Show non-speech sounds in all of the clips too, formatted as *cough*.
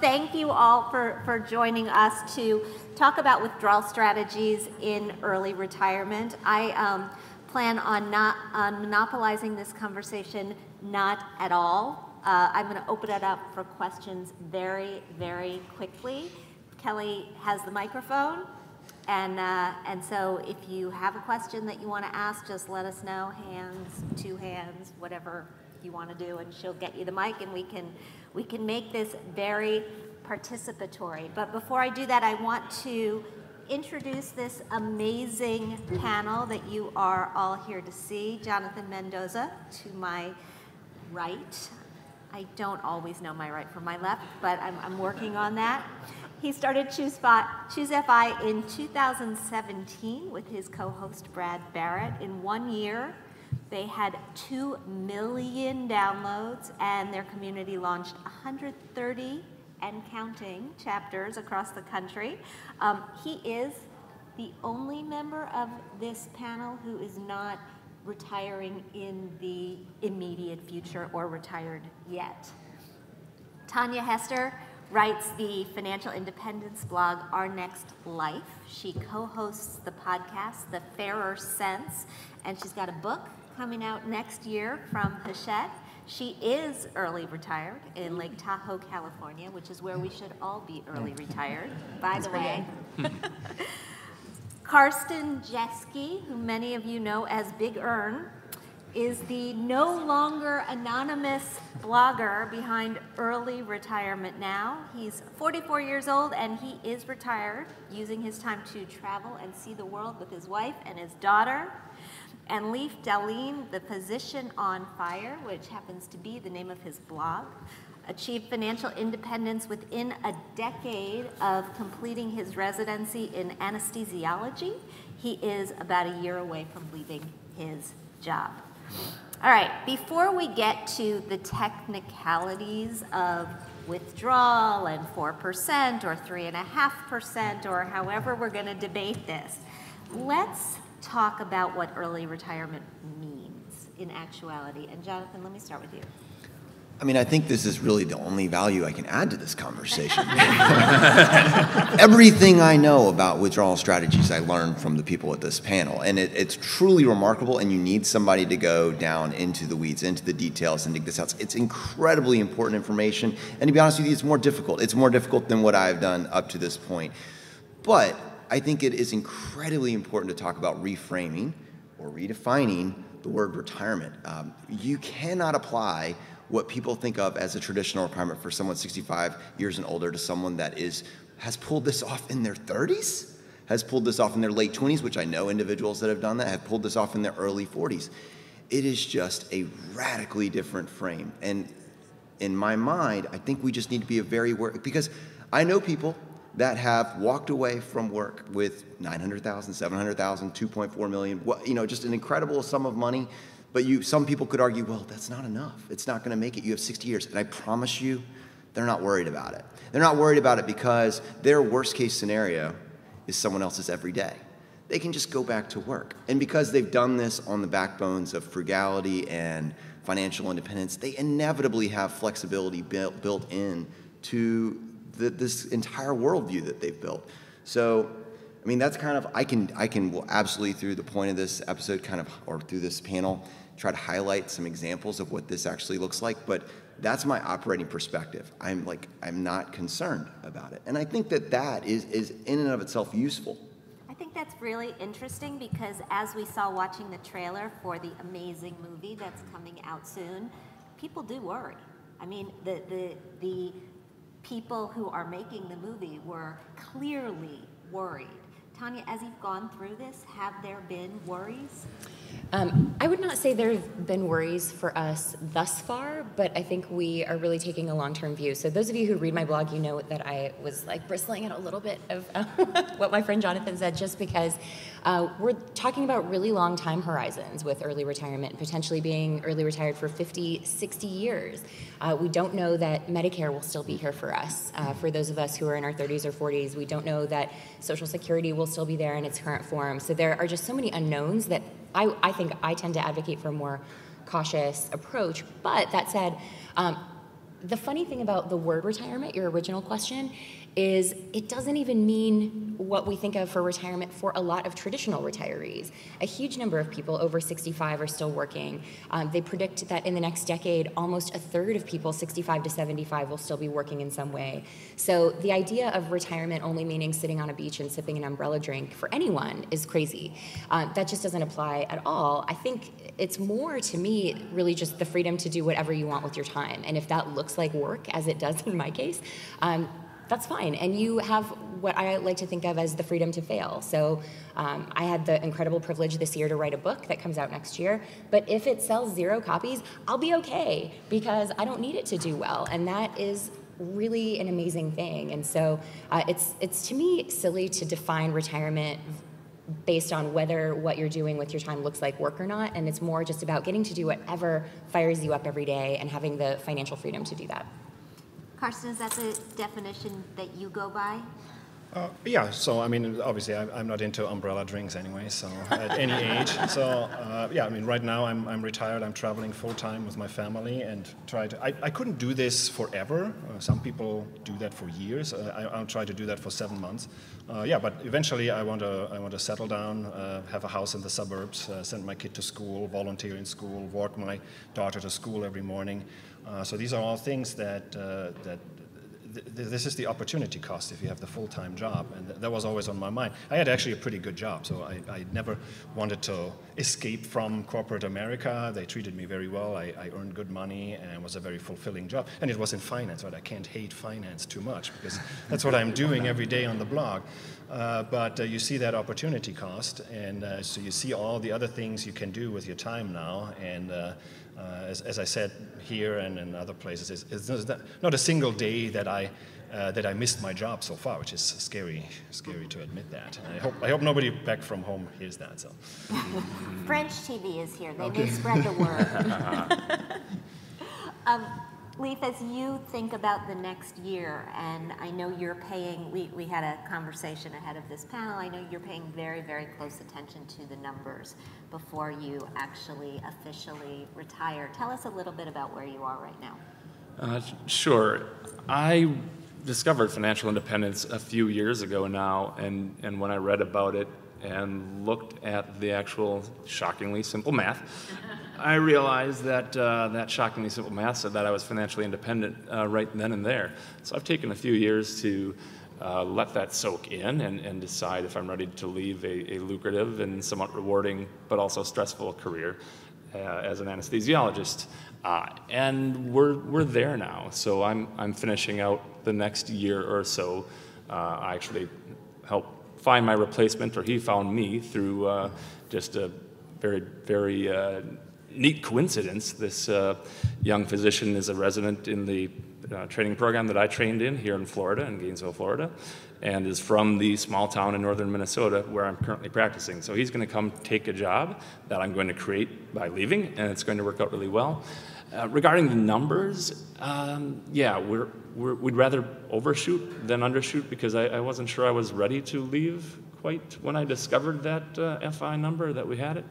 Thank you all for, for joining us to talk about withdrawal strategies in early retirement. I um, plan on not on monopolizing this conversation, not at all. Uh, I'm going to open it up for questions very, very quickly. Kelly has the microphone, and uh, and so if you have a question that you want to ask, just let us know. Hands, two hands, whatever you want to do, and she'll get you the mic, and we can we can make this very participatory. But before I do that, I want to introduce this amazing panel that you are all here to see. Jonathan Mendonsa to my right. I don't always know my right from my left, but I'm, I'm working on that. He started Choose, Choose FI in 2017 with his co-host Brad Barrett. In one year, they had 2 million downloads and their community launched 130 and counting chapters across the country. Um, he is the only member of this panel who is not retiring in the immediate future or retired yet. Tanja Hester writes the financial independence blog Our Next Life. She co hosts the podcast The Fairer Cents, and she's got a book coming out next year from Hachette. She is early retired in Lake Tahoe, California, which is where we should all be early retired, by the way. Karsten Jeske, who many of you know as Big Ern, is the no longer anonymous blogger behind Early Retirement Now. He's 44 years old and he is retired, using his time to travel and see the world with his wife and his daughter and Leif Dahleen, the physician on fire, which happens to be the name of his blog, achieved financial independence within a decade of completing his residency in anesthesiology. He is about a year away from leaving his job. All right, before we get to the technicalities of withdrawal and 4% or 3.5% or however we're going to debate this, let's talk about what early retirement means in actuality. And Jonathan, let me start with you. I mean, I think this is really the only value I can add to this conversation. *laughs* *laughs* Everything I know about withdrawal strategies, I learned from the people at this panel. And it, it's truly remarkable, and you need somebody to go down into the weeds, into the details, and dig this out. It's incredibly important information. And to be honest with you, it's more difficult. It's more difficult than what I've done up to this point. But I think it is incredibly important to talk about reframing or redefining the word retirement. Um, you cannot apply what people think of as a traditional retirement for someone 65 years and older to someone that is has pulled this off in their 30s, has pulled this off in their late 20s, which I know individuals that have done that have pulled this off in their early 40s. It is just a radically different frame. And in my mind, I think we just need to be a very aware because I know people that have walked away from work with 900,000, 700,000, 2.4 million, you know, just an incredible sum of money. But you, some people could argue, well, that's not enough. It's not going to make it. You have 60 years. And I promise you, they're not worried about it. They're not worried about it because their worst case scenario is someone else's every day. They can just go back to work. And because they've done this on the backbones of frugality and financial independence, they inevitably have flexibility built, built in to the, this entire worldview that they've built. So, I mean, that's kind of I can I can absolutely through the point of this episode, kind of or through this panel, try to highlight some examples of what this actually looks like. But that's my operating perspective. I'm like I'm not concerned about it, and I think that that is is in and of itself useful. I think that's really interesting because as we saw watching the trailer for the amazing movie that's coming out soon, people do worry. I mean, the the the people who are making the movie were clearly worried. Tanja, as you've gone through this, have there been worries? Um, I would not say there have been worries for us thus far, but I think we are really taking a long-term view. So those of you who read my blog, you know that I was like bristling at a little bit of uh, *laughs* what my friend Jonathan said, just because uh, we're talking about really long time horizons with early retirement, potentially being early retired for 50, 60 years. Uh, we don't know that Medicare will still be here for us. Uh, for those of us who are in our 30s or 40s, we don't know that Social Security will still be there in its current form. So there are just so many unknowns that I, I think I tend to advocate for a more cautious approach. But that said, um, the funny thing about the word retirement, your original question, is it doesn't even mean what we think of for retirement for a lot of traditional retirees. A huge number of people over 65 are still working. Um, they predict that in the next decade, almost a third of people 65 to 75 will still be working in some way. So the idea of retirement only meaning sitting on a beach and sipping an umbrella drink for anyone is crazy. Uh, that just doesn't apply at all. I think it's more to me really just the freedom to do whatever you want with your time. And if that looks like work, as it does in my case, um, that's fine. And you have what I like to think of as the freedom to fail. So um, I had the incredible privilege this year to write a book that comes out next year. But if it sells zero copies, I'll be okay because I don't need it to do well. And that is really an amazing thing. And so uh, it's, it's to me silly to define retirement based on whether what you're doing with your time looks like work or not. And it's more just about getting to do whatever fires you up every day and having the financial freedom to do that. Karsten, is that the definition that you go by? Uh, yeah, so I mean, obviously, I, I'm not into umbrella drinks anyway, so at any *laughs* age. So, uh, yeah, I mean, right now I'm, I'm retired, I'm traveling full time with my family and try to. I, I couldn't do this forever. Uh, some people do that for years. Uh, I, I'll try to do that for seven months. Uh, yeah, but eventually I want to, I want to settle down, uh, have a house in the suburbs, send my kid to school, volunteer in school, walk my daughter to school every morning. so these are all things that, that th this is the opportunity cost if you have the full-time job, and th that was always on my mind. I had actually a pretty good job, so I, I never wanted to escape from corporate America. They treated me very well. I, I, earned good money, and it was a very fulfilling job. And it was in finance, right? I can't hate finance too much because that's what I'm doing every day on the blog. Uh, but uh, you see that opportunity cost, and uh, so you see all the other things you can do with your time now, and uh, as, as, I said here and in other places, it's, it's not a single day that I uh, that I missed my job so far, which is scary, scary to admit that. And I hope I hope nobody back from home hears that. So, French TV is here. They okay. may spread the word. *laughs* um, Leif, as you think about the next year, and I know you're paying, we, we had a conversation ahead of this panel, I know you're paying very, very close attention to the numbers before you actually officially retire. Tell us a little bit about where you are right now. Uh, sure. I discovered financial independence a few years ago now, and, and when I read about it and looked at the actual shockingly simple math, I realized that uh, that shockingly simple math said that I was financially independent uh, right then and there. So I've taken a few years to uh, let that soak in and, and, decide if I'm ready to leave a, a, lucrative and somewhat rewarding but also stressful career uh, as an anesthesiologist. Uh, and we're, we're there now. So I'm, I'm finishing out the next year or so. Uh, I actually helped find my replacement, or he found me through just a very, very neat coincidence. This uh, young physician is a resident in the uh, training program that I trained in here in Florida, in Gainesville, Florida, and is from the small town in northern Minnesota where I'm currently practicing. So he's going to come take a job that I'm going to create by leaving, and it's going to work out really well. Uh, regarding the numbers, um, yeah, we're, we would rather overshoot than undershoot because I, I, wasn't sure I was ready to leave quite when I discovered that uh, FI number that we had it.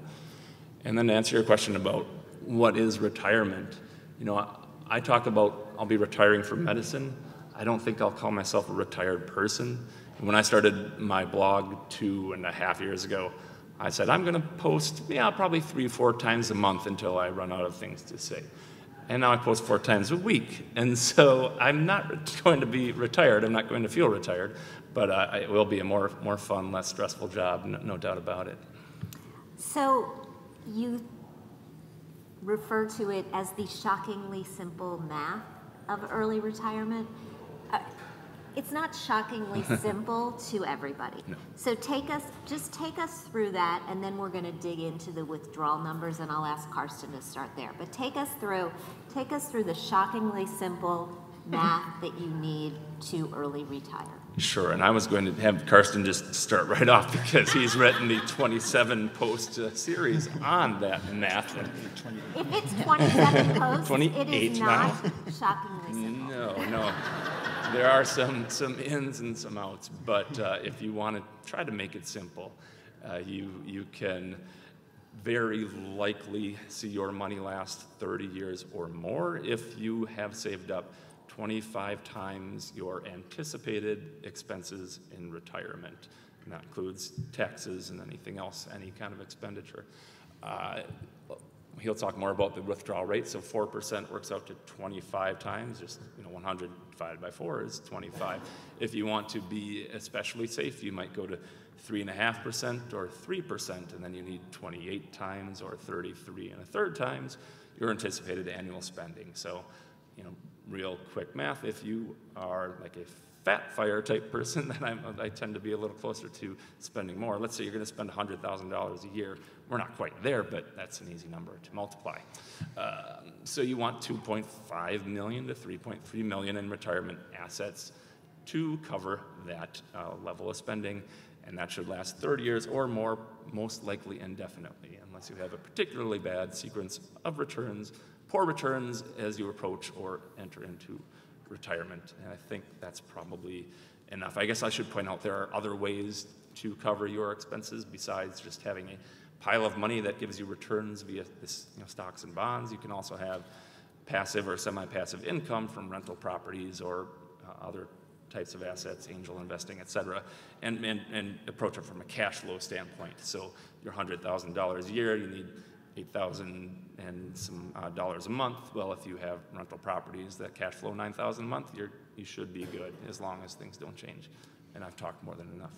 And then to answer your question about what is retirement, you know, I, I talk about I'll be retiring from medicine. I don't think I'll call myself a retired person. When I started my blog two and a half years ago, I said I'm going to post, yeah, probably three, four times a month until I run out of things to say. And now I post four times a week. And so I'm not *laughs* going to be retired. I'm not going to feel retired, but uh, it will be a more, more fun, less stressful job, no, no doubt about it. So you refer to it as the shockingly simple math of early retirement. Uh, it's not shockingly *laughs* simple to everybody. No. So take us, just take us through that, and then we're going to dig into the withdrawal numbers, and I'll ask Karsten to start there. But take us through, take us through the shockingly simple math that you need to early retire. Sure, and I was going to have Karsten just start right off because he's written the 27 post uh, series on that math. If it's 27 posts, 28 it is not now. shockingly simple. No, no. There are some, some ins and some outs, but uh, if you want to try to make it simple, uh, you, you can very likely see your money last 30 years or more if you have saved up 25 times your anticipated expenses in retirement. And that includes taxes and anything else, any kind of expenditure. Uh, he'll talk more about the withdrawal rate. So 4% works out to 25 times. Just you know, 100 divided by 4 is 25. If you want to be especially safe, you might go to 3.5% or 3%, and then you need 28 times or 33 and a third times your anticipated annual spending. So, you know, real quick math, if you are like a fat fire type person, *laughs* then I'm, i tend to be a little closer to spending more. Let's say you're going to spend $100,000 a year. We're not quite there, but that's an easy number to multiply. Um, so you want 2.5 million to 3.3 million in retirement assets to cover that uh, level of spending, and that should last 30 years or more, most likely indefinitely, unless you have a particularly bad sequence of returns, poor returns as you approach or enter into retirement. And I think that's probably enough. I guess I should point out there are other ways to cover your expenses besides just having a pile of money that gives you returns via this, you know, stocks and bonds. You can also have passive or semi-passive income from rental properties or uh, other types of assets, angel investing, et cetera, and, and, and approach it from a cash flow standpoint. So your $100,000 a year, you need 8,000 and some uh, dollars a month. Well, if you have rental properties that cash flow 9,000 a month, you're, you should be good as long as things don't change. And I've talked more than enough.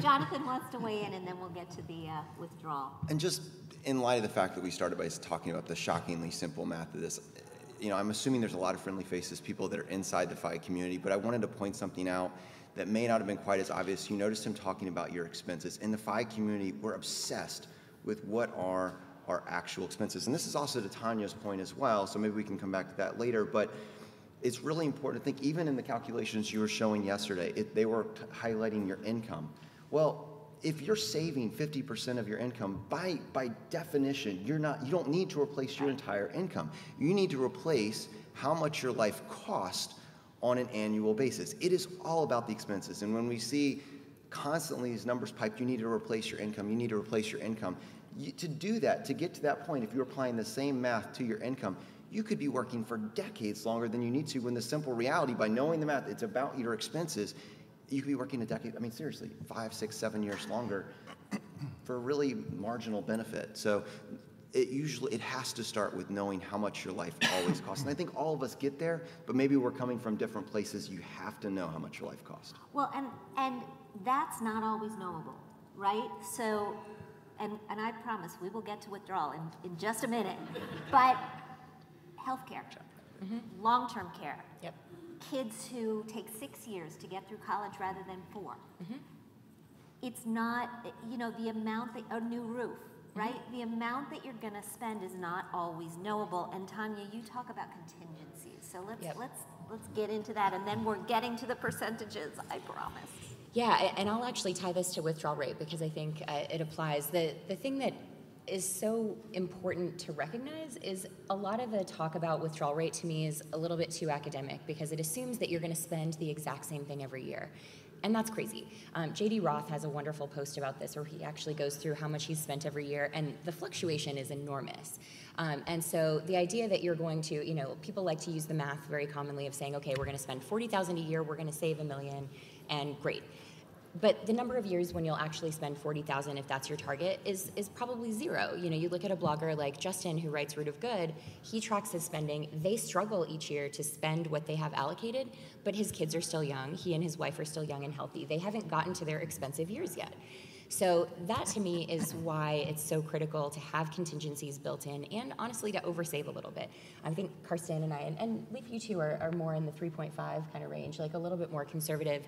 Jonathan wants to weigh in, and then we'll get to the uh, withdrawal. And just in light of the fact that we started by talking about the shockingly simple math of this, you know, I'm assuming there's a lot of friendly faces, people that are inside the FI community, but I wanted to point something out that may not have been quite as obvious. You noticed him talking about your expenses. In the FI community, we're obsessed with what are our actual expenses. And this is also to Tanja's point as well, so maybe we can come back to that later. But it's really important to think, even in the calculations you were showing yesterday, it, they were highlighting your income. Well, if you're saving 50% of your income, by, by definition, you're not, you don't need to replace your entire income. You need to replace how much your life cost on an annual basis. It is all about the expenses. And when we see constantly these numbers piped, you need to replace your income, you need to replace your income. You, to do that, to get to that point, if you're applying the same math to your income, you could be working for decades longer than you need to when the simple reality, by knowing the math, it's about your expenses, you could be working a decade, I mean, seriously, five, six, seven years longer for a really marginal benefit. So it usually it has to start with knowing how much your life always costs and i think all of us get there but maybe we're coming from different places you have to know how much your life costs well and and that's not always knowable, right? So, and, and I promise we will get to withdrawal in, in just a minute, but healthcare, mm-hmm. long term care. Yep. Kids who take six years to get through college rather than 4 mm-hmm. It's not, you know, the amount that, a new roof, mm-hmm. right? The amount that you're going to spend is not always knowable. And Tanja, you talk about contingencies. So let's yep. let's let's get into that and then we're getting to the percentages, I promise. Yeah, and I'll actually tie this to withdrawal rate because I think uh, it applies. The, the thing that is so important to recognize is a lot of the talk about withdrawal rate to me is a little bit too academic because it assumes that you're going to spend the exact same thing every year. And that's crazy. Um, JD Roth has a wonderful post about this where he actually goes through how much he's spent every year, and the fluctuation is enormous. Um, and so the idea that you're going to, you know, people like to use the math very commonly of saying, okay, we're going to spend 40,000 a year, we're going to save a million, and great but the number of years when you'll actually spend 40,000 if that's your target is is probably zero. You know, you look at a blogger like Justin who writes Root of Good, he tracks his spending. They struggle each year to spend what they have allocated, but his kids are still young. He and his wife are still young and healthy. They haven't gotten to their expensive years yet. So that to me is why it's so critical to have contingencies built in and honestly to oversave a little bit. I think Karsten and I, and, and Leif, you two are, are more in the 3.5 kind of range, like a little bit more conservative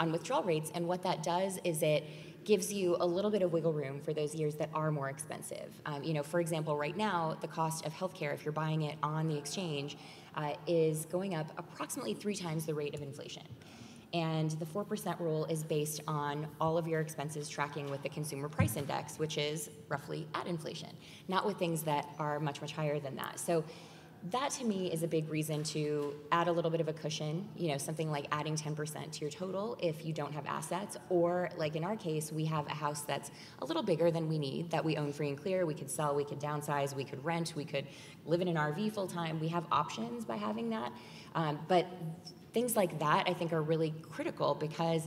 on withdrawal rates. And what that does is it gives you a little bit of wiggle room for those years that are more expensive. Um, you know, for example, right now, the cost of healthcare, if you're buying it on the exchange, uh, is going up approximately three times the rate of inflation. And the 4% rule is based on all of your expenses tracking with the consumer price index, which is roughly at inflation, not with things that are much, much higher than that. So that to me is a big reason to add a little bit of a cushion, you know, something like adding 10% to your total if you don't have assets. Or, like in our case, we have a house that's a little bigger than we need, that we own free and clear. We could sell, we could downsize, we could rent, we could live in an RV full time. We have options by having that. Um, but things like that, I think, are really critical because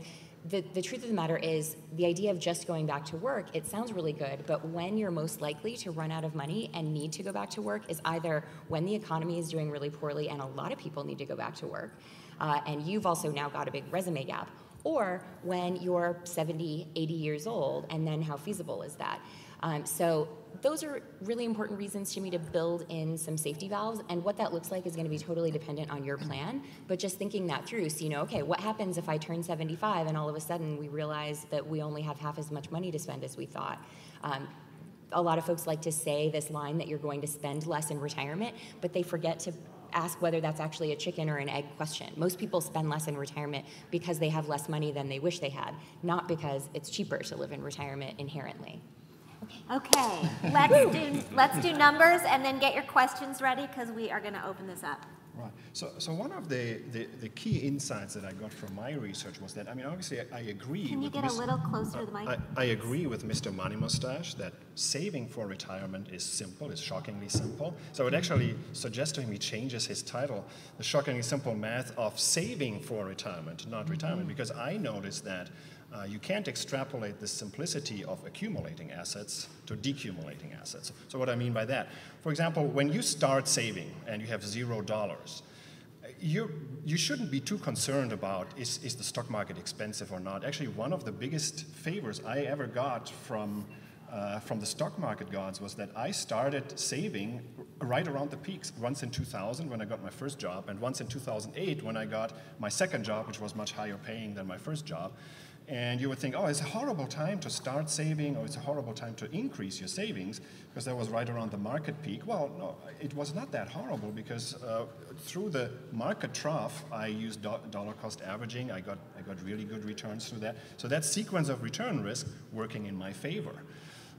the, the truth of the matter is the idea of just going back to work it sounds really good but when you're most likely to run out of money and need to go back to work is either when the economy is doing really poorly and a lot of people need to go back to work uh, and you've also now got a big resume gap or when you're 70 80 years old and then how feasible is that um, so those are really important reasons to me to build in some safety valves. And what that looks like is going to be totally dependent on your plan. But just thinking that through, so you know, okay, what happens if I turn 75 and all of a sudden we realize that we only have half as much money to spend as we thought? Um, a lot of folks like to say this line that you're going to spend less in retirement, but they forget to ask whether that's actually a chicken or an egg question. Most people spend less in retirement because they have less money than they wish they had, not because it's cheaper to live in retirement inherently. Okay, let's do, let's do numbers and then get your questions ready because we are going to open this up. Right. So, so one of the, the, the, key insights that I got from my research was that, I mean, obviously, I, I agree. Can you get a little closer to the mic? I, I, agree with Mr. Money Mustache that saving for retirement is simple, it's shockingly simple. So I would actually suggest to him he changes his title, the shockingly simple math of saving for retirement, not retirement, mm-hmm. because I noticed that uh, you can't extrapolate the simplicity of accumulating assets to decumulating assets. So what I mean by that, for example, when you start saving and you have zero dollars, you, you shouldn't be too concerned about is, is the stock market expensive or not. Actually, one of the biggest favors I ever got from, uh, from the stock market gods was that I started saving right around the peaks. Once in 2000 when I got my first job, and once in 2008 when I got my second job, which was much higher paying than my first job. And you would think, oh, it's a horrible time to start saving, or it's a horrible time to increase your savings, because that was right around the market peak. Well, no, it was not that horrible, because uh, through the market trough, I used do dollar cost averaging. I got, I got really good returns through that. So that sequence of return risk working in my favor.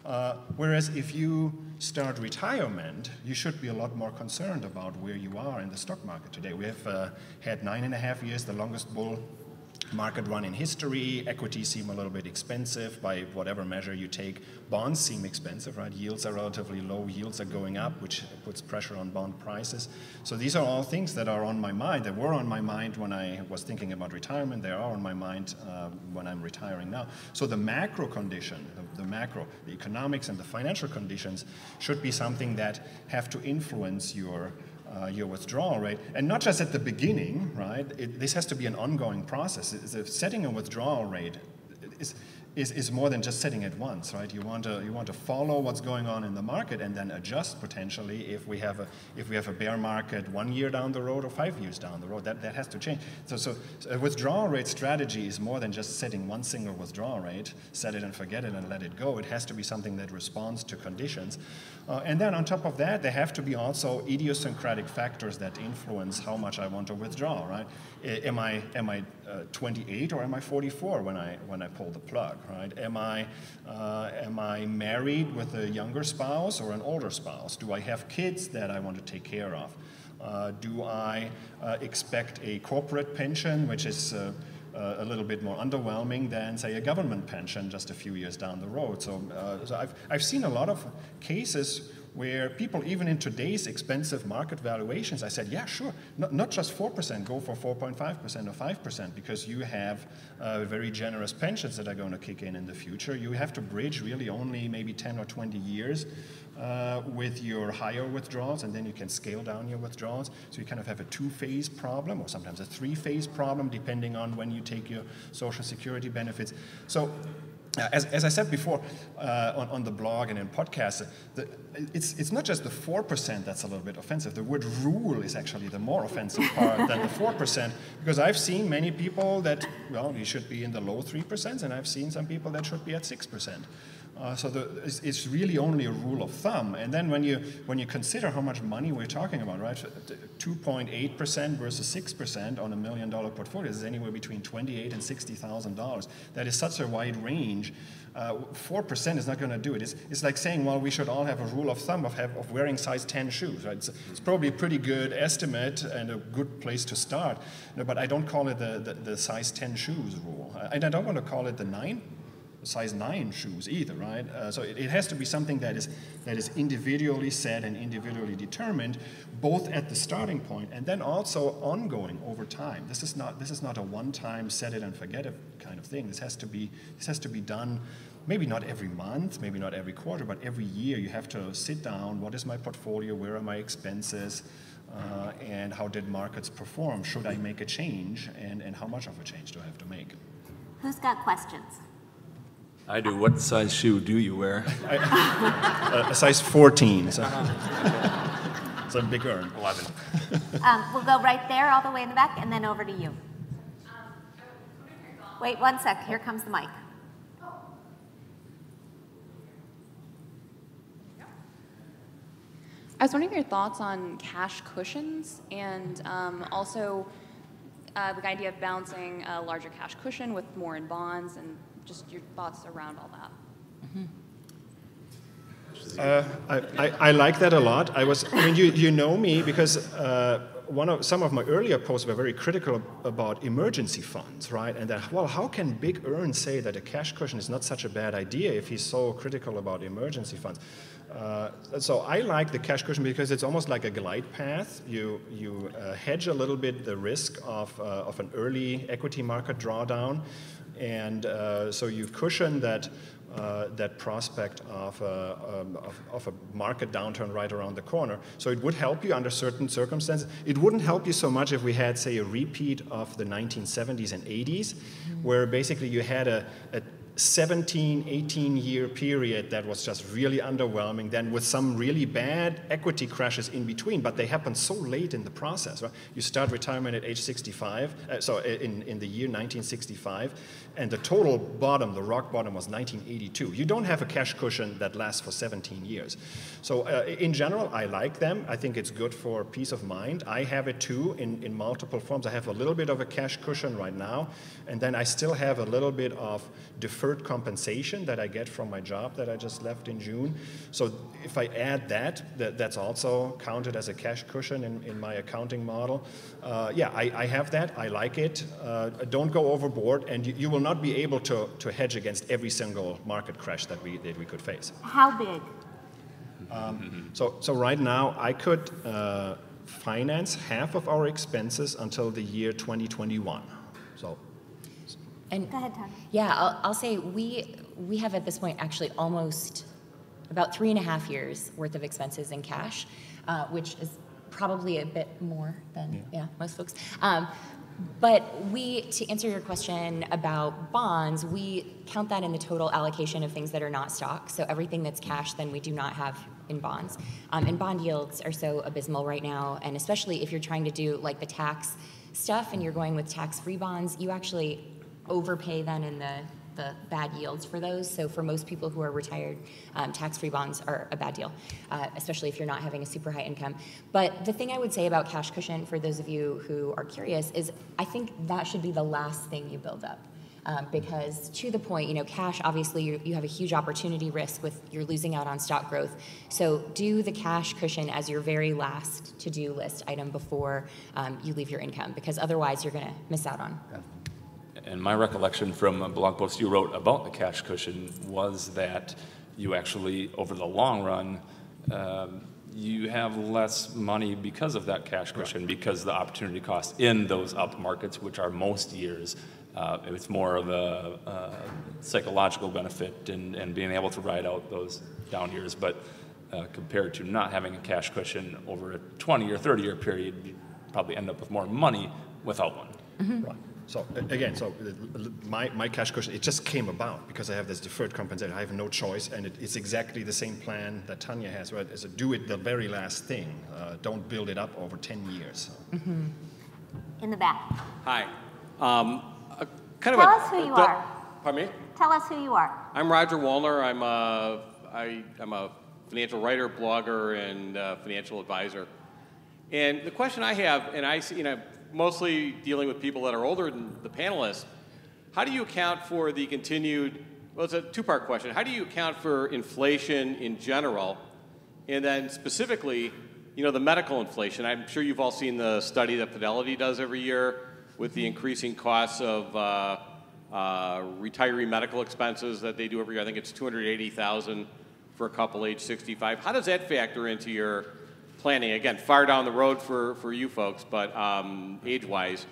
Uh, whereas if you start retirement, you should be a lot more concerned about where you are in the stock market today. We have uh, had nine and a half years, the longest bull market run in history. Equities seem a little bit expensive by whatever measure you take. Bonds seem expensive, right? Yields are relatively low, yields are going up, which puts pressure on bond prices. So these are all things that are on my mind, that were on my mind when I was thinking about retirement. They are on my mind uh, when I'm retiring now. So the macro condition, the, the macro, the economics and the financial conditions should be something that have to influence your uh, your withdrawal rate, and not just at the beginning, right? It, this has to be an ongoing process. It's, setting a withdrawal rate is, is, is more than just setting it once, right? You want to you want to follow what's going on in the market and then adjust potentially if we have a if we have a bear market one year down the road or five years down the road. That that has to change. So so, so a withdrawal rate strategy is more than just setting one single withdrawal rate, set it and forget it and let it go. It has to be something that responds to conditions. Uh, and then on top of that, there have to be also idiosyncratic factors that influence how much I want to withdraw, right? Am I am I uh, 28 or am I 44 when I when I pull the plug? right? Am I, uh, am I married with a younger spouse or an older spouse? Do I have kids that I want to take care of? Uh, do I uh, expect a corporate pension, which is uh, uh, a little bit more underwhelming than, say, a government pension just a few years down the road? So, uh, so I've, I've seen a lot of cases where people, even in today's expensive market valuations, I said, yeah, sure, not, not just 4%, go for 4.5% or 5% because you have uh, very generous pensions that are going to kick in in the future. You have to bridge really only maybe 10 or 20 years uh, with your higher withdrawals, and then you can scale down your withdrawals. So you kind of have a two-phase problem, or sometimes a three-phase problem, depending on when you take your Social Security benefits. So as, as, I said before uh, on, on, the blog and in podcasts, the, it's, it's not just the 4% that's a little bit offensive. The word rule is actually the more offensive part than the 4%, because I've seen many people that, well, you should be in the low 3%, and I've seen some people that should be at 6%. Uh, so the, it's, it's really only a rule of thumb. And then when you when you consider how much money we're talking about, right, 2.8 percent versus six percent on a million dollar portfolio is anywhere between 28 and 60 thousand dollars. That is such a wide range. Uh, Four percent is not going to do it. It's, it's like saying, well, we should all have a rule of thumb of, have, of wearing size 10 shoes. Right? It's, it's probably a pretty good estimate and a good place to start. No, but I don't call it the, the, the size 10 shoes rule, and I don't want to call it the nine size 9 shoes either, right? Uh, so it, it, has to be something that is, that is individually set and individually determined, both at the starting point and then also ongoing over time. This is not, this is not a one-time set it and forget it kind of thing. This has to be, this has to be done maybe not every month, maybe not every quarter, but every year you have to sit down, what is my portfolio, where are my expenses, uh, and how did markets perform? Should I make a change, and, and how much of a change do I have to make? Who's got questions? I do. What size shoe do you wear? I, a, a size 14. So. it's a big earn. 11. Um, we'll go right there, all the way in the back, and then over to you. Wait one sec. Here comes the mic. I was wondering your thoughts on cash cushions and um, also uh, the idea of balancing a larger cash cushion with more in bonds and just your thoughts around all that. Uh, I, I, I, like that a lot. I was, I mean, you, you know me because uh, one of some of my earlier posts were very critical about emergency funds, right? And that, well, how can Big Ern say that a cash cushion is not such a bad idea if he's so critical about emergency funds? Uh, so I like the cash cushion because it's almost like a glide path. You you uh, hedge a little bit the risk of uh, of an early equity market drawdown, and uh, so you cushion that. Uh, that prospect of a, um, of, of a, market downturn right around the corner. So it would help you under certain circumstances. It wouldn't help you so much if we had, say, a repeat of the 1970s and 80s, where basically you had a, a 17, 18 year period that was just really underwhelming, then with some really bad equity crashes in between, but they happened so late in the process. Right? You start retirement at age 65, uh, so in, in the year 1965, and the total bottom, the rock bottom, was 1982. You don't have a cash cushion that lasts for 17 years. So, uh, in general, I like them. I think it's good for peace of mind. I have it too in, in multiple forms. I have a little bit of a cash cushion right now, and then I still have a little bit of deferred compensation that I get from my job that I just left in June. So, if I add that, that that's also counted as a cash cushion in, in my accounting model. Uh, yeah, I, I, have that. I like it. Uh, don't go overboard, and you, you will not be able to, to hedge against every single market crash that we, that we could face. How big? Um, so, so right now, I could uh, finance half of our expenses until the year 2021. So. And Go ahead, Tom. Yeah, I'll, I'll say we we have at this point actually almost about three and a half years worth of expenses in cash, uh, which is probably a bit more than yeah, yeah most folks. Um, but we, to answer your question about bonds, we count that in the total allocation of things that are not stock. So everything that's cash, then we do not have in bonds. Um, and bond yields are so abysmal right now, and especially if you're trying to do like the tax stuff and you're going with tax-free bonds, you actually overpay then in the the bad yields for those. So for most people who are retired, um, tax-free bonds are a bad deal, uh, especially if you're not having a super high income. But the thing I would say about cash cushion, for those of you who are curious, is I think that should be the last thing you build up. Um, because to the point, you know, cash obviously you, you, have a huge opportunity risk with you're losing out on stock growth. So do the cash cushion as your very last to-do list item before um, you leave your income, because otherwise you're going to miss out on. Yeah. And my recollection from a blog post you wrote about the cash cushion was that you actually, over the long run, um, you have less money because of that cash cushion, right. because the opportunity cost in those up markets, which are most years, uh, it's more of a uh, psychological benefit and, and being able to ride out those down years. But uh, compared to not having a cash cushion over a 20 or 30 year period, you probably end up with more money without one. Mm-hmm. Right. So again, so my, my cash cushion, it just came about because I have this deferred compensation. I have no choice, and it, it's exactly the same plan that Tanja has, right? Is to do it the very last thing. Uh, don't build it up over 10 years. Mm-hmm. In the back. Hi. Um, kind Tell of a, us who you are. Pardon me? Tell us who you are. I'm Roger Wohlner. I'm a, I, I'm a financial writer, blogger, and uh, financial advisor. And the question I have, and I see, you know, mostly dealing with people that are older than the panelists, how do you account for the continued, well, it's a two part question. How do you account for inflation in general? And then specifically, you know, the medical inflation. I'm sure you've all seen the study that Fidelity does every year with the increasing costs of uh, uh, retiree medical expenses that they do every year. I think it's 280,000 for a couple age 65. How does that factor into your planning? Again, far down the road for, for you folks, but um, age-wise.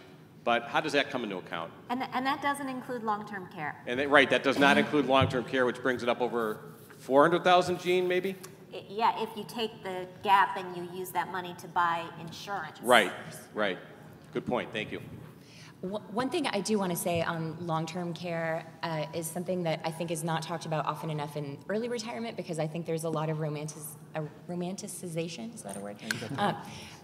But how does that come into account? And, and that doesn't include long-term care. And that, right, that does not include long-term care, which brings it up over 400,000, Jean, maybe? Yeah, if you take the gap and you use that money to buy insurance. Right, right. Good point. Thank you. One thing I do want to say on long-term care uh, is something that I think is not talked about often enough in early retirement because I think there's a lot of romantic, uh, romanticization, is that a word? Uh,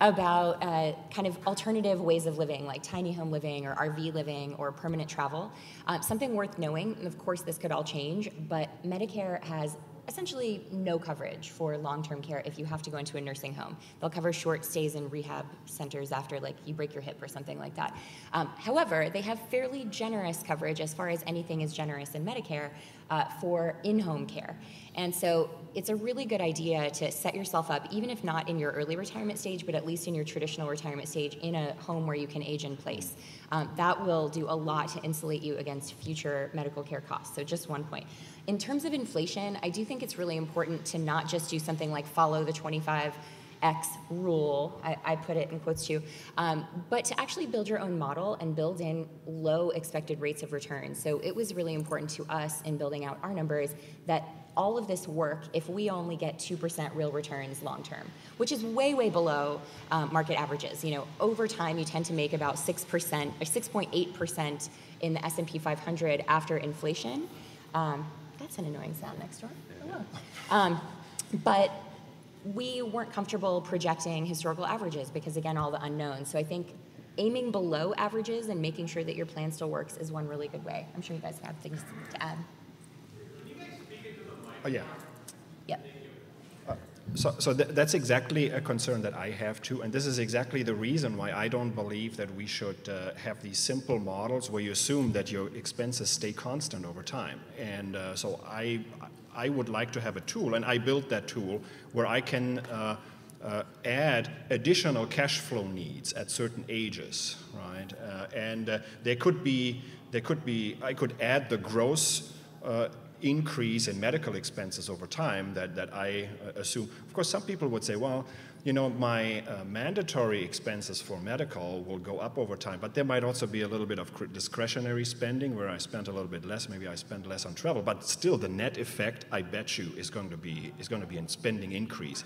about uh, kind of alternative ways of living, like tiny home living or RV living or permanent travel. Uh, something worth knowing, and of course this could all change, but Medicare has essentially no coverage for long-term care if you have to go into a nursing home. They'll cover short stays in rehab centers after like you break your hip or something like that. Um, however, they have fairly generous coverage as far as anything is generous in Medicare uh, for in-home care. And so it's a really good idea to set yourself up, even if not in your early retirement stage, but at least in your traditional retirement stage, in a home where you can age in place. Um, that will do a lot to insulate you against future medical care costs. So just one point. In terms of inflation, I do think it's really important to not just do something like follow the 25 X rule, I, I put it in quotes too, um, but to actually build your own model and build in low expected rates of return. So it was really important to us in building out our numbers that all of this work if we only get 2% real returns long term, which is way, way below um, market averages. You know, over time you tend to make about 6% or 6.8% in the S&P 500 after inflation. Um, that's an annoying sound next door. Hello. Um, but we weren't comfortable projecting historical averages because, again, all the unknowns. So I think aiming below averages and making sure that your plan still works is one really good way. I'm sure you guys have things to add. Oh, yeah. Yep. So, so th- that's exactly a concern that I have too, and this is exactly the reason why I don't believe that we should uh, have these simple models where you assume that your expenses stay constant over time. And uh, so I, I would like to have a tool, and I built that tool where I can uh, uh, add additional cash flow needs at certain ages, right? Uh, and uh, there could be, there could be, I could add the gross increase in medical expenses over time that, that I uh, assume. Of course, some people would say, well, you know, my uh, mandatory expenses for medical will go up over time, but there might also be a little bit of cr- discretionary spending where I spend a little bit less. Maybe I spend less on travel, but still, the net effect, I bet you, is going to be is going to be a spending increase.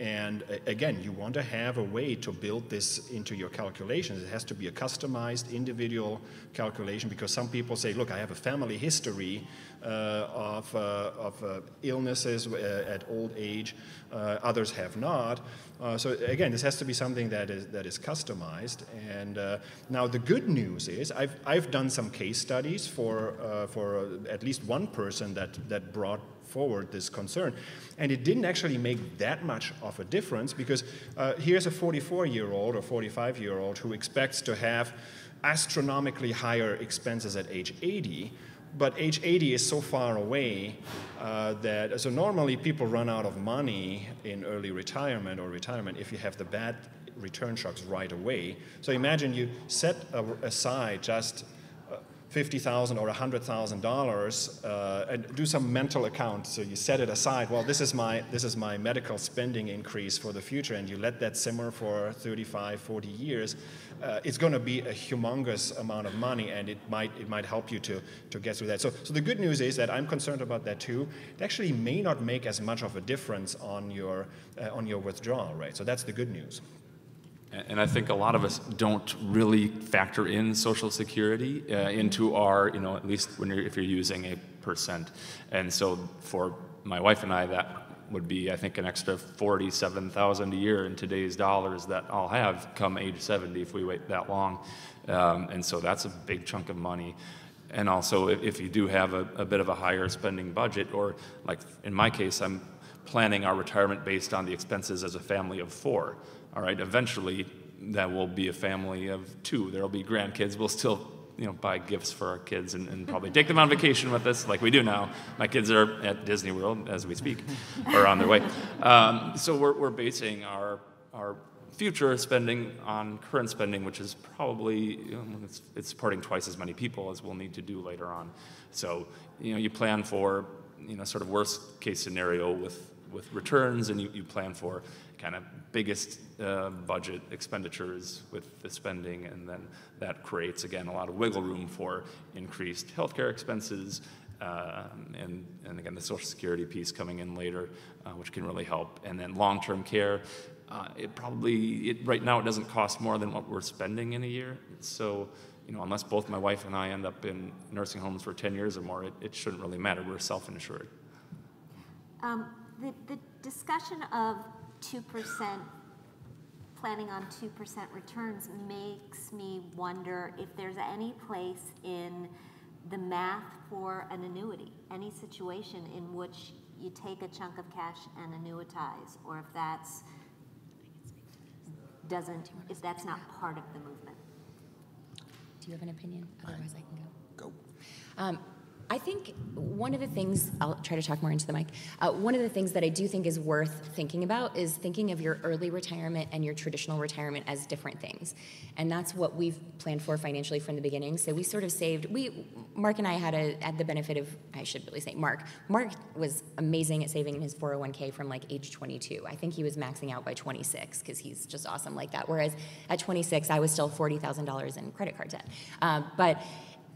And uh, again, you want to have a way to build this into your calculations. It has to be a customized, individual calculation because some people say, look, I have a family history of, uh, of uh, illnesses uh, at old age, uh, others have not. Uh, so again, this has to be something that is, that is customized. And now the good news is I've, I've done some case studies for, for at least one person that, that brought forward this concern. And it didn't actually make that much of a difference because uh, here's a 44 year old or 45 year old who expects to have astronomically higher expenses at age 80 but age 80 is so far away uh, that so normally people run out of money in early retirement or retirement if you have the bad return shocks right away so imagine you set aside just 50,000 or $100,000 uh, and do some mental account. So you set it aside. Well, this is my this is my medical spending increase for the future, and you let that simmer for 35, 40 years. Uh, it's going to be a humongous amount of money, and it might it might help you to to get through that. So so the good news is that I'm concerned about that too. It actually may not make as much of a difference on your uh, on your withdrawal rate. So that's the good news. And I think a lot of us don't really factor in Social Security uh, into our, you know, at least when you're, if you're using a percent. And so for my wife and I, that would be, I think, an extra 47,000 a year in today's dollars that I'll have come age 70 if we wait that long. Um, and so that's a big chunk of money. And also, if, you do have a, a bit of a higher spending budget, or like in my case, I'm planning our retirement based on the expenses as a family of four. All right, eventually that will be a family of two. There'll be grandkids. We'll still you know, buy gifts for our kids and, and, probably take them on vacation with us like we do now. My kids are at Disney World as we speak, or on their way. Um, so we're, we're basing our, our future spending on current spending, which is probably, you know, it's, it's supporting twice as many people as we'll need to do later on. So, you know, you plan for, you know, sort of worst case scenario with, with returns and you, you plan for kind of biggest uh, budget expenditures with the spending, and then that creates again a lot of wiggle room for increased healthcare expenses, uh, and, and again the Social Security piece coming in later, uh, which can really help, and then long-term care. Uh, it probably it, right now it doesn't cost more than what we're spending in a year, so you know, unless both my wife and I end up in nursing homes for 10 years or more, it, it shouldn't really matter. We're self-insured. Um, the, the discussion of 2%, planning on 2% returns makes me wonder if there's any place in the math for an annuity, any situation in which you take a chunk of cash and annuitize, or if that's doesn't, if that's not part of the movement. Do you have an opinion? Otherwise, I can go. Go. Um, I think one of the things, I'll try to talk more into the mic. Uh, one of the things that I do think is worth thinking about is thinking of your early retirement and your traditional retirement as different things. And that's what we've planned for financially from the beginning. So we sort of saved, we, Mark and I had, a, had the benefit of, I should really say Mark. Mark was amazing at saving in his 401k from like age 22. I think he was maxing out by 26 because he's just awesome like that. Whereas at 26, I was still $40,000 in credit card debt. Uh, but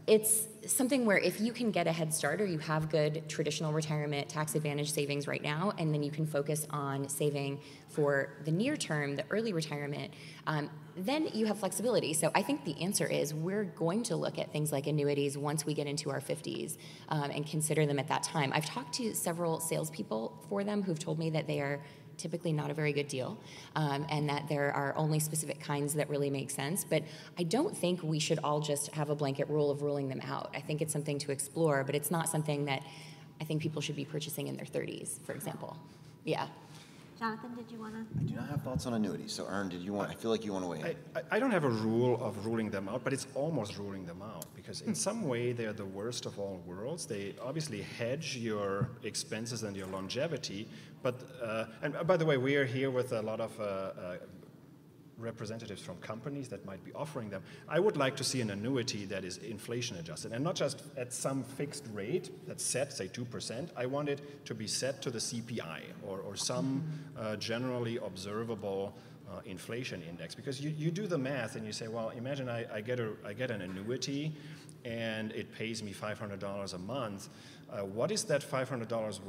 it's something where if you can get a head start or you have good traditional retirement tax advantage savings right now, and then you can focus on saving for the near term, the early retirement, um, then you have flexibility. So I think the answer is we're going to look at things like annuities once we get into our 50s um, and consider them at that time. I've talked to several salespeople for them who've told me that they are typically not a very good deal, um, and that there are only specific kinds that really make sense. But I don't think we should all just have a blanket rule of ruling them out. I think it's something to explore, but it's not something that I think people should be purchasing in their 30s, for example. Yeah. Jonathan, did you want to? I do not have thoughts on annuities. So, Ern, did you want? I feel like you want to weigh in. I, I don't have a rule of ruling them out, but it's almost ruling them out because in some way they're the worst of all worlds. They obviously hedge your expenses and your longevity, but uh, and by the way, we are here with a lot of uh, uh, representatives from companies that might be offering them. I would like to see an annuity that is inflation adjusted and not just at some fixed rate that's set, say 2%. I want it to be set to the CPI or, or some uh, generally observable uh, inflation index because you, you do the math and you say, well, imagine I, I, get, a, I get an annuity and it pays me $500 a month. Uh, what is that $500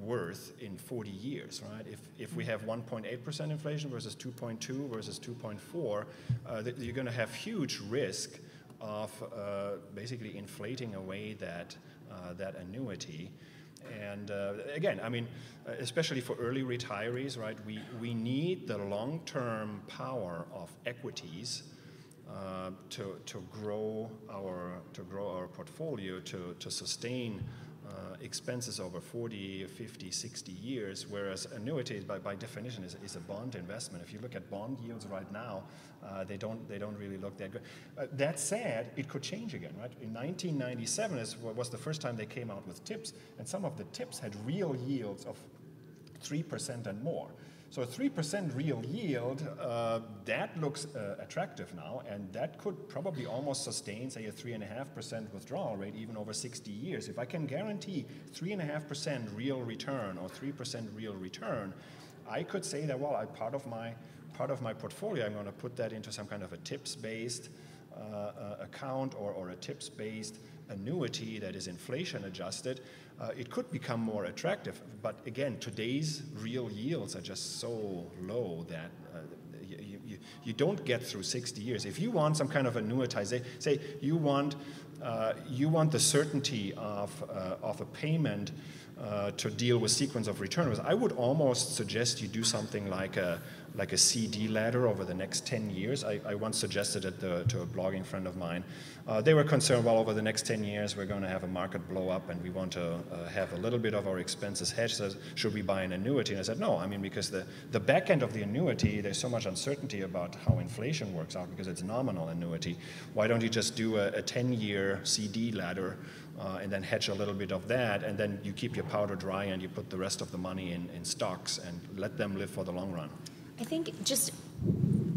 worth in 40 years, right? If, if we have 1.8% inflation versus 2.2 versus 2.4, uh, you're going to have huge risk of uh, basically inflating away that, uh, that annuity. And uh, again, I mean, especially for early retirees, right, we, we need the long-term power of equities uh, to, to, grow our, to grow our portfolio, to, to sustain uh, expenses over 40, 50, 60 years, whereas annuities, by, by definition, is, is a bond investment. If you look at bond yields right now, uh, they, don't, they don't really look that good. Uh, that said, it could change again, right? In 1997 is, was the first time they came out with TIPS, and some of the TIPS had real yields of 3% and more. So 3% real yield, uh, that looks uh, attractive now, and that could probably almost sustain, say, a 3.5% withdrawal rate even over 60 years. If I can guarantee 3.5% real return or 3% real return, I could say that, well, I, part, of my, part of my portfolio, I'm going to put that into some kind of a tips-based uh, uh, account or, or a tips-based annuity that is inflation adjusted uh, it could become more attractive. But again, today's real yields are just so low that uh, you, you, you, don't get through 60 years. If you want some kind of annuitization, say you want, uh, you want the certainty of, uh, of a payment uh, to deal with sequence of returns, I would almost suggest you do something like a, like a CD ladder over the next 10 years. I, I once suggested it to, to, a blogging friend of mine. Uh, they were concerned, well, over the next 10 years, we're going to have a market blow up and we want to uh, have a little bit of our expenses hedged. So should we buy an annuity? And I said, no, I mean, because the, the back end of the annuity, there's so much uncertainty about how inflation works out because it's nominal annuity. Why don't you just do a 10 year CD ladder? Uh, and then hedge a little bit of that, and then you keep your powder dry and you put the rest of the money in, in stocks and let them live for the long run. I think just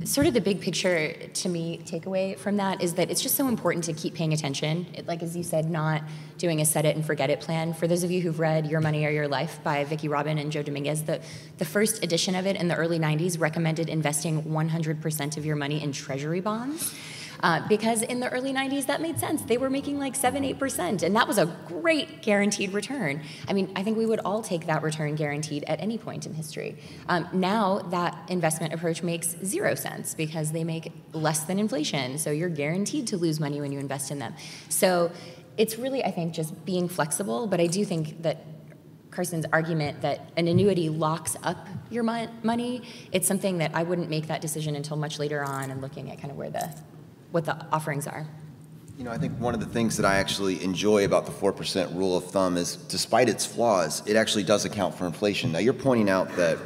sort of the big picture to me takeaway from that is that it's just so important to keep paying attention. It, like as you said, not doing a set it and forget it plan. For those of you who've read Your Money or Your Life by Vicki Robin and Joe Dominguez, the, the first edition of it in the early 90s recommended investing 100% of your money in treasury bonds. Uh, because in the early 90s, that made sense. They were making like 7 8%, and that was a great guaranteed return. I mean, I think we would all take that return guaranteed at any point in history. Um, now, that investment approach makes zero sense because they make less than inflation, so you're guaranteed to lose money when you invest in them. So it's really, I think, just being flexible, but I do think that Karsten's argument that an annuity locks up your money, it's something that I wouldn't make that decision until much later on and looking at kind of where the what the offerings are. You know, I think one of the things that I actually enjoy about the 4% rule of thumb is despite its flaws, it actually does account for inflation. Now, you're pointing out that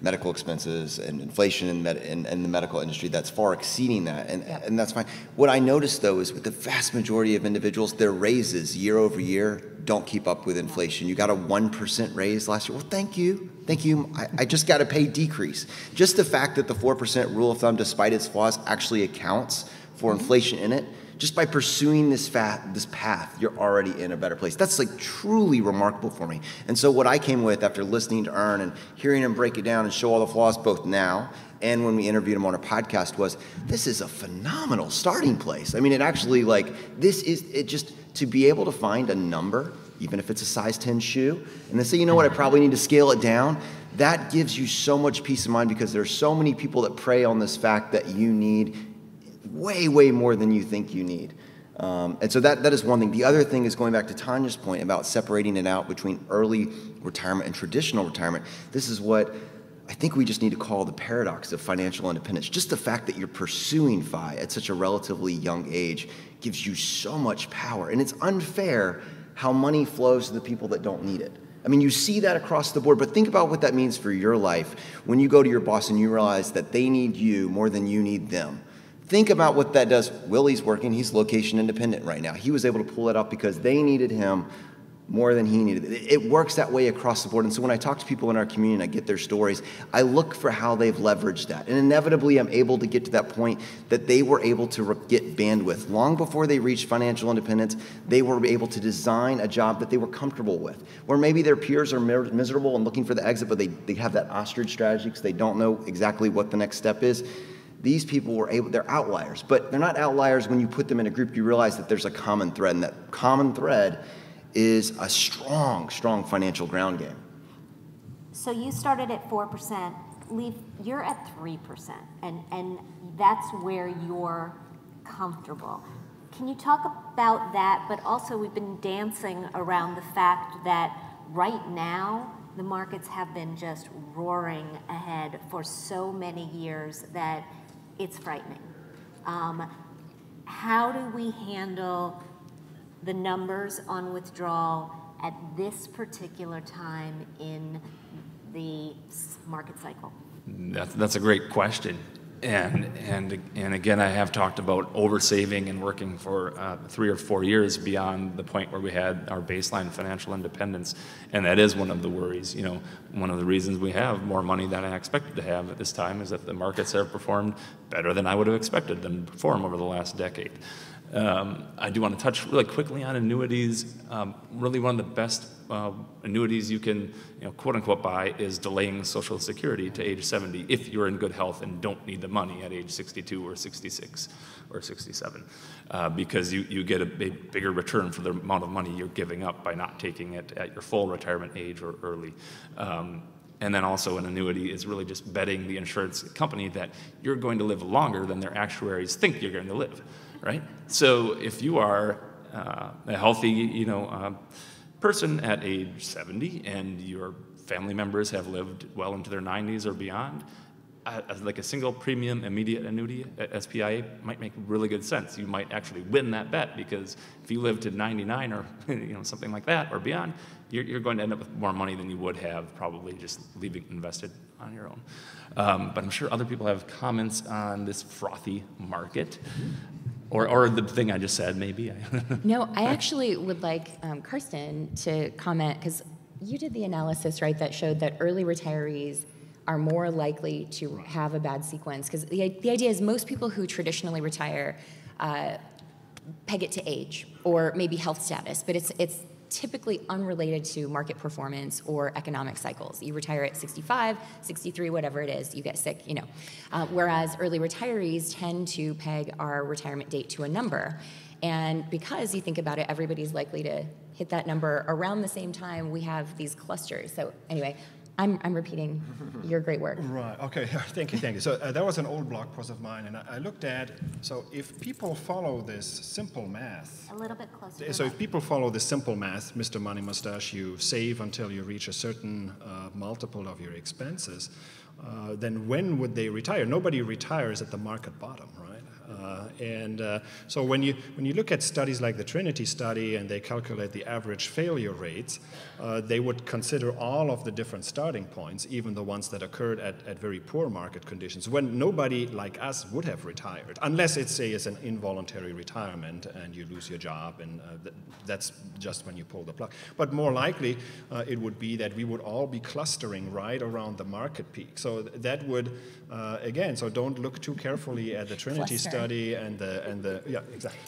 medical expenses and inflation in, med- in, in the medical industry that's far exceeding that, and, and that's fine. What I noticed, though, is with the vast majority of individuals, their raises year over year don't keep up with inflation. You got a 1% raise last year. Well, thank you. Thank you. I, I just got a pay decrease. Just the fact that the 4% rule of thumb, despite its flaws, actually accounts for inflation in it, just by pursuing this, this path, you're already in a better place. That's like truly remarkable for me. And so, what I came with after listening to Ern and hearing him break it down and show all the flaws both now and when we interviewed him on a podcast was this is a phenomenal starting place. I mean, it actually, like, this is, it just, to be able to find a number, even if it's a size 10 shoe, and then say, you know what, I probably need to scale it down, that gives you so much peace of mind because there's so many people that prey on this fact that you need way, way more than you think you need. Um, and so that, that is one thing. The other thing is going back to Tanja's point about separating it out between early retirement and traditional retirement. This is what I think we just need to call the paradox of financial independence. Just the fact that you're pursuing FI at such a relatively young age gives you so much power. And it's unfair how money flows to the people that don't need it. I mean, you see that across the board, but think about what that means for your life when you go to your boss and you realize that they need you more than you need them Think about what that does. Willie's working, he's location independent right now. He was able to pull it off because they needed him more than he needed. It works that way across the board. And so when I talk to people in our community and I get their stories, I look for how they've leveraged that. And inevitably, I'm able to get to that point that they were able to get bandwidth. Long before they reached financial independence, they were able to design a job that they were comfortable with. Where maybe their peers are miserable and looking for the exit, but they, they have that ostrich strategy because they don't know exactly what the next step is these people were able, they're outliers, but they're not outliers when you put them in a group, you realize that there's a common thread, and that common thread is a strong, strong financial ground game. So you started at 4%, Leif, you're at 3%, and, and that's where you're comfortable. Can you talk about that? But also, we've been dancing around the fact that right now, the markets have been just roaring ahead for so many years that it's frightening. Um, how do we handle the numbers on withdrawal at this particular time in the market cycle? That's, that's a great question. And, and, and again, I have talked about oversaving and working for uh, three or four years beyond the point where we had our baseline financial independence. And that is one of the worries. You know, one of the reasons we have more money than I expected to have at this time is that the markets have performed better than I would have expected them to perform over the last decade. Um, I do want to touch really quickly on annuities. Um, really, one of the best uh, annuities you can, you know, quote unquote, buy is delaying Social Security to age 70 if you're in good health and don't need the money at age 62 or 66 or 67, uh, because you, you get a, a bigger return for the amount of money you're giving up by not taking it at your full retirement age or early. Um, and then also an annuity is really just betting the insurance company that you're going to live longer than their actuaries think you're going to live right? So if you are uh, a healthy, you know, uh, person at age 70 and your family members have lived well into their 90s or beyond, uh, like a single premium immediate annuity at SPIA might make really good sense. You might actually win that bet because if you live to 99 or *laughs* you know something like that or beyond, you're, you're going to end up with more money than you would have probably just leaving invested on your own. Um, but I'm sure other people have comments on this frothy market. Or, or the thing I just said, maybe. *laughs* No, I actually would like um, Karsten to comment because you did the analysis, right, that showed that early retirees are more likely to have a bad sequence. Because the, the idea is most people who traditionally retire uh, peg it to age or maybe health status, but it's, it's typically unrelated to market performance or economic cycles. You retire at 65, 63, whatever it is, you get sick, you know. Uh, whereas early retirees tend to peg our retirement date to a number. And because you think about it, everybody's likely to hit that number around the same time. We have these clusters. So, anyway, I'm, I'm repeating *laughs* your great work. Right, okay, *laughs* thank you, thank you. So uh, that was an old blog post of mine, and I, I, looked at, so if people follow this simple math. A little bit closer. So if people follow this simple math, Mr. Money Mustache, you save until you reach a certain uh, multiple of your expenses, uh, then when would they retire? Nobody retires at the market bottom, right? Uh, and uh, so when you, when you look at studies like the Trinity study and they calculate the average failure rates, uh, they would consider all of the different starting points, even the ones that occurred at, at very poor market conditions, when nobody like us would have retired, unless it's, say, it's an involuntary retirement and you lose your job, and uh, th that's just when you pull the plug. But more likely, uh, it would be that we would all be clustering right around the market peak. So that would, uh, again, so don't look too carefully at the Trinity Cluster. study and the, and the, yeah, exactly.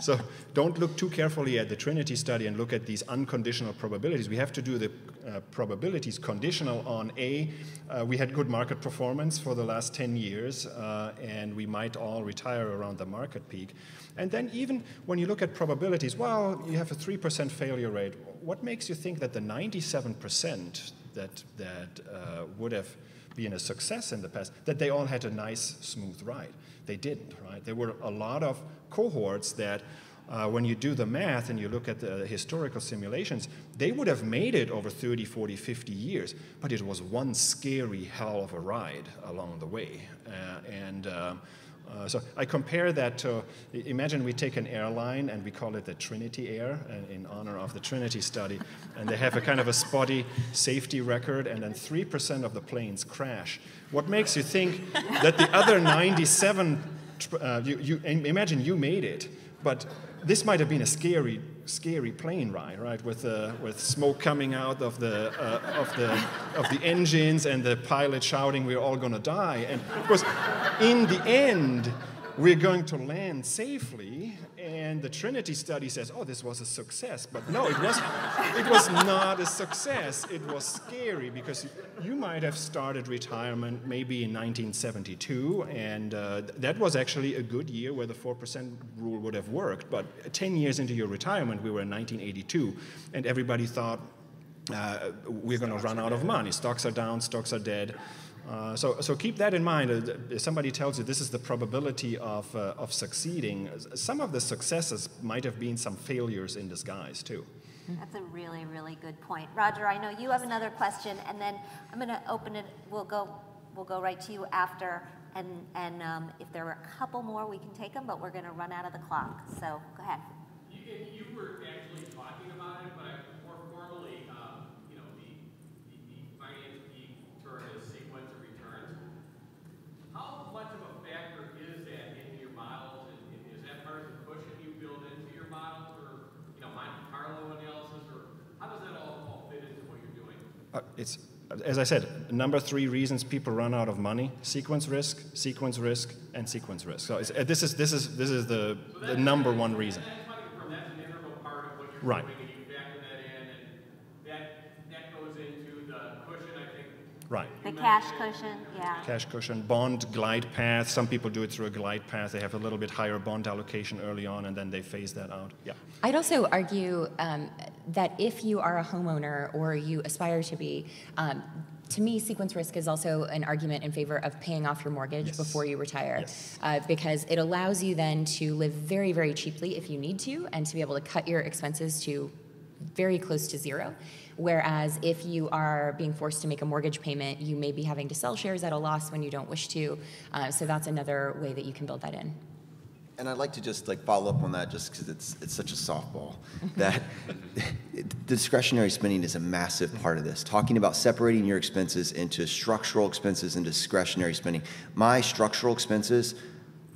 so don't look too carefully at the Trinity study and look at these unconditional probabilities. We have to do the uh, probabilities conditional on A, uh, we had good market performance for the last 10 years, uh, and we might all retire around the market peak. And then even when you look at probabilities, well, you have a 3% failure rate. What makes you think that the 97% that, that uh, would have been a success in the past, that they all had a nice, smooth ride? They didn't, right? There were a lot of cohorts that uh, when you do the math and you look at the historical simulations, they would have made it over 30, 40, 50 years, but it was one scary hell of a ride along the way. Uh, and uh, uh so I compare that to imagine we take an airline and we call it the Trinity Air uh, in honor of the Trinity study, and they have a kind of a spotty safety record, and then 3% of the planes crash. What makes you think that the other 97, uh, you, you, imagine you made it, but this might have been a scary, scary plane ride, right? With, uh, with smoke coming out of the, uh, of, the, of the engines and the pilot shouting, we're all to die. And of course, in the end, we're going to land safely. And the Trinity study says, oh, this was a success. But no, it was, it was not a success. It was scary because you might have started retirement maybe in 1972, and uh, that was actually a good year where the 4% rule would have worked. But 10 years into your retirement, we were in 1982, and everybody thought, uh, we're going to run out of money. Stocks are down, stocks are dead. Uh, so, so keep that in mind. Uh, if somebody tells you this is the probability of, uh, of succeeding, some of the successes might have been some failures in disguise, too. That's a really, really good point. Roger, I know you have another question, and then I'm going to open it. We'll go, we'll go right to you after, and, and um, if there are a couple more, we can take them, but we're going to run out of the clock. So go ahead. You, you were actually talking about it, but Uh, it's, as I said, number three reasons people run out of money: sequence risk, sequence risk, and sequence risk. So uh, this is this is this is the, so the number one reason. right. Right. The cash cushion, yeah. Cash cushion, bond glide path. Some people do it through a glide path. They have a little bit higher bond allocation early on, and then they phase that out. Yeah. I'd also argue um, that if you are a homeowner or you aspire to be, um, to me, sequence risk is also an argument in favor of paying off your mortgage yes. before you retire, yes. uh, because it allows you then to live very, very cheaply if you need to, and to be able to cut your expenses to very close to zero. Whereas if you are being forced to make a mortgage payment, you may be having to sell shares at a loss when you don't wish to. Uh, so that's another way that you can build that in. And I'd like to just like follow up on that just because it's, it's such a softball *laughs* that *laughs* discretionary spending is a massive part of this. Talking about separating your expenses into structural expenses and discretionary spending. My structural expenses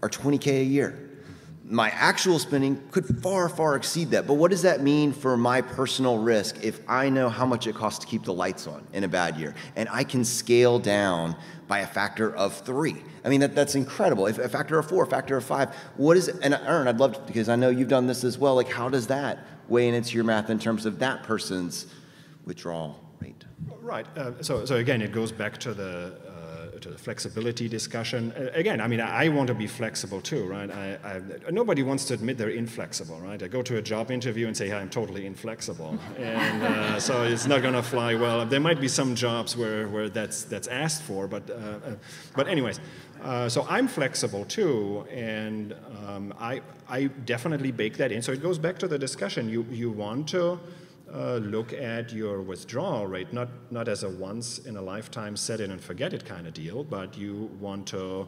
are 20K a year my actual spending could far, far exceed that. But what does that mean for my personal risk if I know how much it costs to keep the lights on in a bad year and I can scale down by a factor of three? I mean, that, that's incredible. If a factor of four, a factor of five, what is it? And Ern, I'd love to, because I know you've done this as well. Like, how does that weigh into your math in terms of that person's withdrawal rate? Right. Uh, so, so again, it goes back to the to the flexibility discussion. Uh, again, I mean, I, I, want to be flexible too, right? I, I, nobody wants to admit they're inflexible, right? I go to a job interview and say, hey, I'm totally inflexible. *laughs* and uh, so it's not going to fly well. There might be some jobs where, where that's, that's asked for, but, uh, uh but anyways, uh, so I'm flexible too, and um, I, I definitely bake that in. So it goes back to the discussion. You, you want to uh, look at your withdrawal rate, not, not as a once in a lifetime set it and forget it kind of deal, but you want to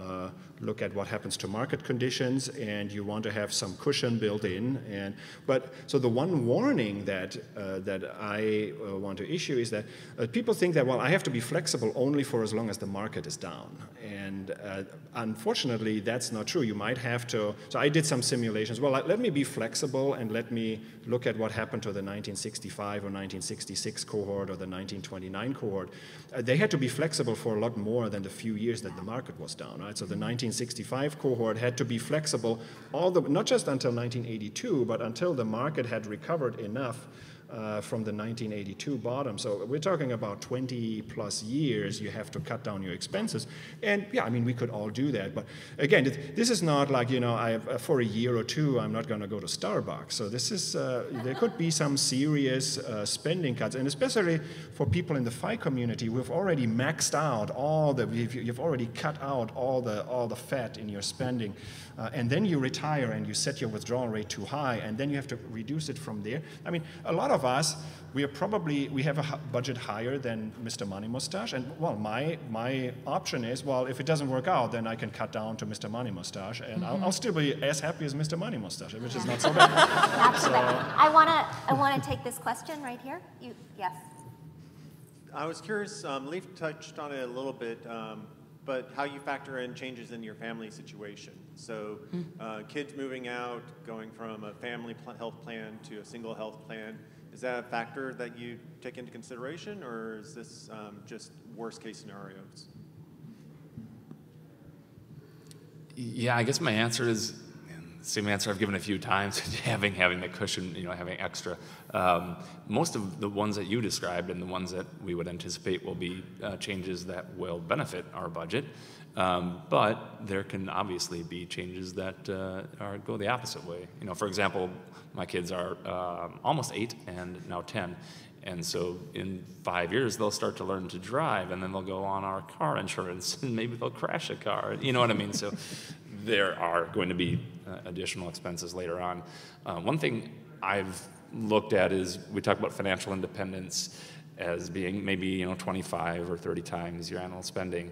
uh, look at what happens to market conditions and you want to have some cushion built in. And but so the one warning that uh, that I uh, want to issue is that uh, people think that well I have to be flexible only for as long as the market is down. And uh, unfortunately that's not true. You might have to so I did some simulations. Well let me be flexible and let me look at what happened to the 1965 or 1966 cohort or the 1929 cohort. Uh, they had to be flexible for a lot more than the few years that the market was down right? So the 19 1965 cohort had to be flexible, all the, not just until 1982, but until the market had recovered enough uh, from the 1982 bottom. So we're talking about 20 plus years you have to cut down your expenses. And yeah, I mean, we could all do that. But again, this is not like, you know, I, uh, for a year or two, I'm not going to go to Starbucks. So this is, uh, there could be some serious uh, spending cuts. And especially for people in the FI community we've already maxed out all the, you've already cut out all the, all the fat in your spending. Uh, and then you retire and you set your withdrawal rate too high, and then you have to reduce it from there. I mean, a lot of us, we are probably, we have a budget higher than Mr. Money Mustache, and well, my, my option is, well, if it doesn't work out, then I can cut down to Mr. Money Mustache, and mm-hmm. I'll, I'll, still be as happy as Mr. Money Mustache, which is not so *laughs* bad. Absolutely. So, I want to I wanna take this question right here. You, yes. I was curious, um, Leif touched on it a little bit. Um, but how you factor in changes in your family situation. So, hmm. uh, kids moving out, going from a family pl- health plan to a single health plan, is that a factor that you take into consideration, or is this um, just worst case scenarios? Yeah, I guess my answer is same answer I've given a few times, *laughs* having having the cushion, you know, having extra. Um, most of the ones that you described and the ones that we would anticipate will be uh, changes that will benefit our budget. Um, but there can obviously be changes that uh, are, go the opposite way. You know, for example, my kids are um, almost eight and now 10. And so in five years, they'll start to learn to drive, and then they'll go on our car insurance, *laughs* and maybe they'll crash a car. You know what I mean? So *laughs* there are going to be uh, additional expenses later on. Uh, one thing I've looked at is we talk about financial independence as being maybe you know 25 or 30 times your annual spending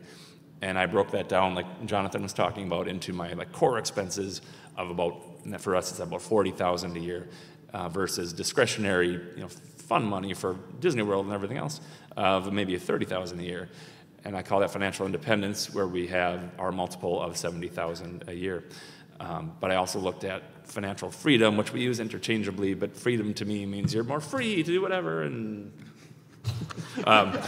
and i broke that down like jonathan was talking about into my like core expenses of about for us it's about 40000 a year uh, versus discretionary you know fun money for disney world and everything else of maybe 30000 a year and I call that financial independence, where we have our multiple of 70,000 a year. Um, but I also looked at financial freedom, which we use interchangeably, but freedom to me means you're more free to do whatever and um,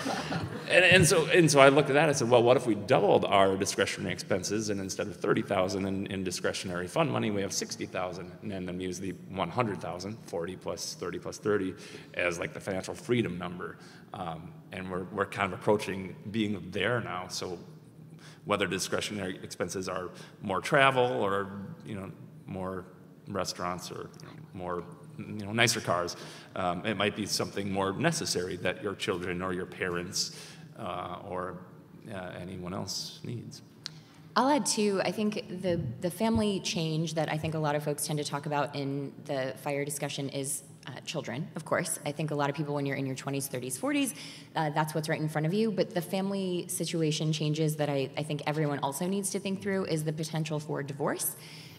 and, and, so, and so I looked at that and said, well, what if we doubled our discretionary expenses and instead of 30,000 in, in discretionary fund money, we have 60,000 and then use the 100,000, 40 plus 30 plus 30 as like the financial freedom number. Um, and we're, we're kind of approaching being there now. So whether discretionary expenses are more travel or, you know, more restaurants or you know, more you know, nicer cars. Um, it might be something more necessary that your children or your parents uh, or uh, anyone else needs. I'll add too, I think the, the family change that I think a lot of folks tend to talk about in the fire discussion is uh, children, of course. I think a lot of people, when you're in your 20s, 30s, 40s, uh, that's what's right in front of you. But the family situation changes that I, I think everyone also needs to think through is the potential for divorce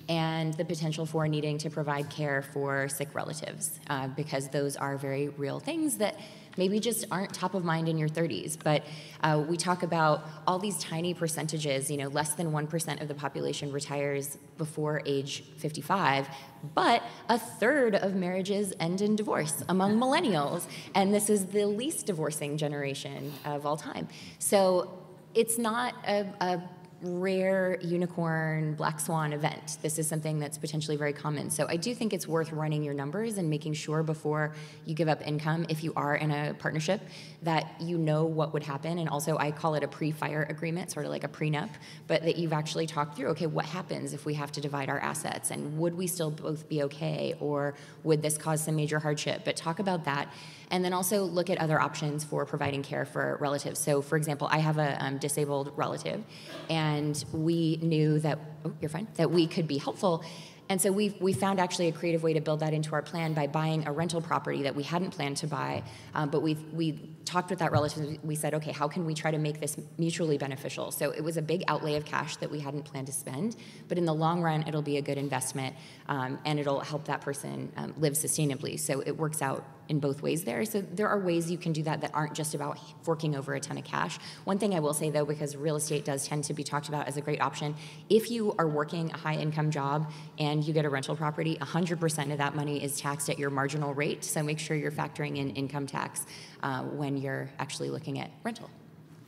and the potential for needing to provide care for sick relatives, uh, because those are very real things that maybe just aren't top of mind in your 30s. But uh, we talk about all these tiny percentages, you know, less than 1% of the population retires before age 55, but a third of marriages end in divorce among millennials. And this is the least divorcing generation of all time. So it's not a, a rare unicorn black swan event. This is something that's potentially very common. So I do think it's worth running your numbers and making sure before you give up income, if you are in a partnership, that you know what would happen. And also, I call it a pre fire agreement, sort of like a prenup, but that you've actually talked through okay, what happens if we have to divide our assets? And would we still both be okay? Or would this cause some major hardship? But talk about that and then also look at other options for providing care for relatives. So, for example, I have a um, disabled relative, and we knew that oh, you're fine that we could be helpful. And so we we found actually a creative way to build that into our plan by buying a rental property that we hadn't planned to buy, um, but we we talked with that relative. We said, okay, how can we try to make this mutually beneficial? So it was a big outlay of cash that we hadn't planned to spend, but in the long run, it'll be a good investment, um, and it'll help that person um, live sustainably. So it works out in both ways there. So there are ways you can do that that aren't just about forking over a ton of cash. One thing I will say though, because real estate does tend to be talked about as a great option, if you are working a high income job and you get a rental property, 100% of that money is taxed at your marginal rate. So make sure you're factoring in income tax uh, when you're actually looking at rental.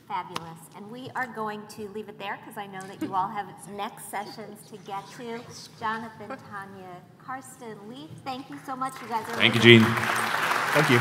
Fabulous. And we are going to leave it there because I know that you all have next sessions to get to. Jonathan, Tanja, Karsten, Leif, thank you so much. You guys are Thank you, Jean. Thank you.